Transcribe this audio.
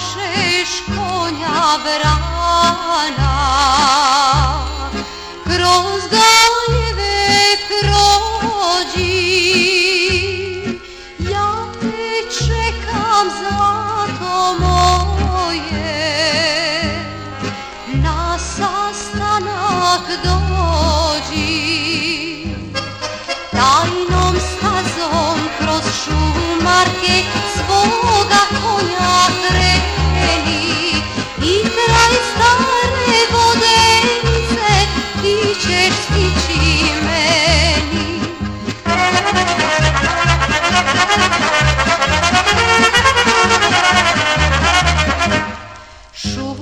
Straszysz konia brana, król zgajwy wchodzi. Ja ty czekam za to moje, na sastanak dodzi. Tajną stazą kroz szumarkę Σου